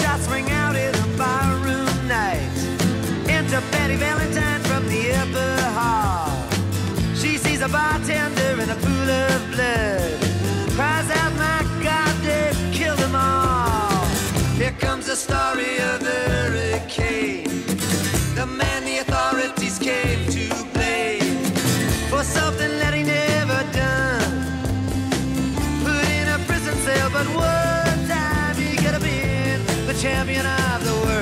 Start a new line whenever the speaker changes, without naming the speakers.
shots ring out in a barroom night. Enter Betty Valentine from the upper hall. She sees a bartender in a pool of blood. Cries out, my God, they've killed them all. Here comes the story of champion of the world.